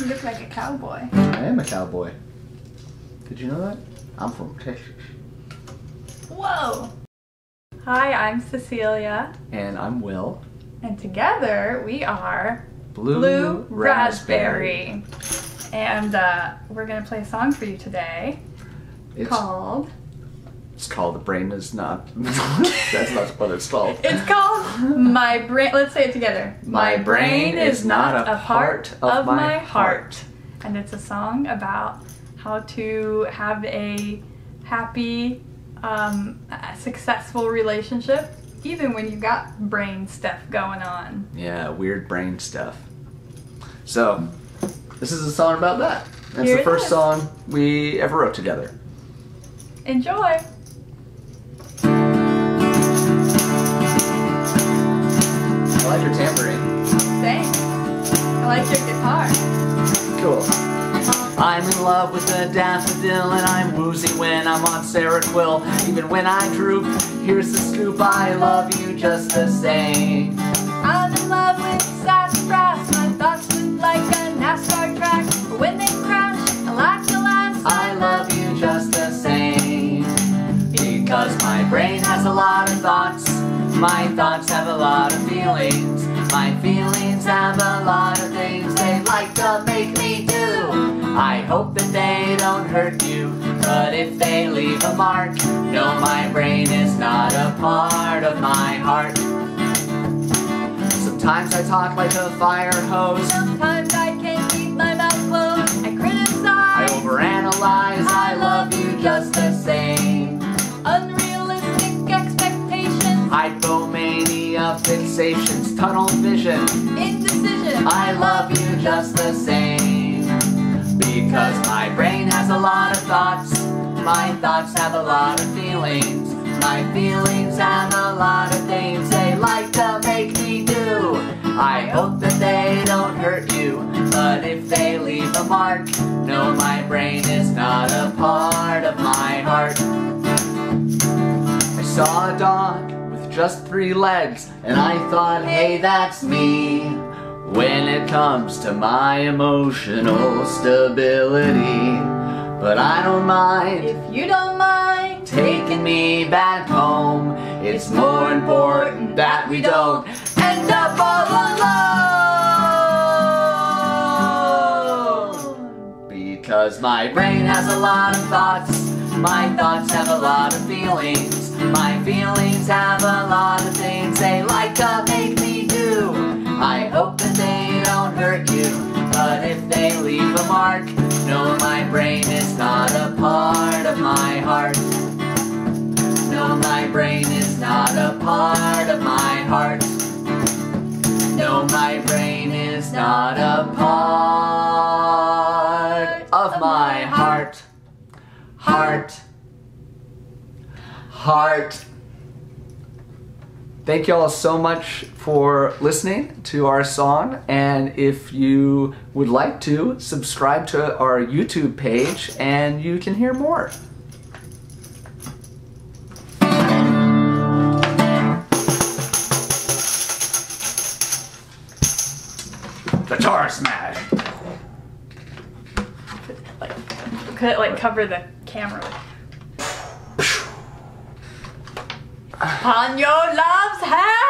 You look like a cowboy. I am a cowboy. Did you know that? I'm from Texas. Whoa! Hi, I'm Cecelia, And I'm Will. and together we are Blue, Blue Raspberry. And uh, we're gonna play a song for you today It's, called. It's called The Brain Is Not. That's not what it's called. It's called My Brain. Let's say it together. My brain is not a part of my heart. And it's a song about how to have a happy, um, successful relationship, even when you got brain stuff going on. Yeah, weird brain stuff. So, this is a song about that. That's Here the first is. song we ever wrote together. Enjoy! Cool. I'm in love with the daffodil and I'm woozy when I'm on Seroquel. Even when I droop, here's the scoop, I love you just the same. I'm in love with sassafras. My thoughts look like a NASCAR track. But when they crash, I like the last I love you just the same. Because my brain has a lot of thoughts. My thoughts have a lot of feelings. My feelings have a lot of things I hope that they don't hurt you. But if they leave a mark, no, my brain is not a part of my heart. Sometimes I talk like a fire hose. Sometimes I can't keep my mouth closed. I criticize. I overanalyze. I love you just the same. unrealistic expectations, Hypomania, fixations, tunnel vision. indecision. I love you just the same. Because my brain has a lot of thoughts. My thoughts have a lot of feelings. My feelings have a lot of things they like to make me do. I hope that they don't hurt you. But if they leave a mark, no, my brain is not a part of my heart. I saw a dog with just three legs, and I thought, hey, that's me. When it comes to my emotional stability, but I don't mind If you don't mind, taking me back home. It's more important that we don't end up all alone. Because my brain has a lot of thoughts. My thoughts have a lot of feelings. You. But if they leave a mark, no, my brain is not a part of my heart. No, my brain is not a part of my heart. No, my brain is not a part of my heart. Heart. Heart. Thank you all so much for listening to our song. And if you would like to, subscribe to our YouTube page and you can hear more. Guitar smash! could it like cover the camera? On your love's hand.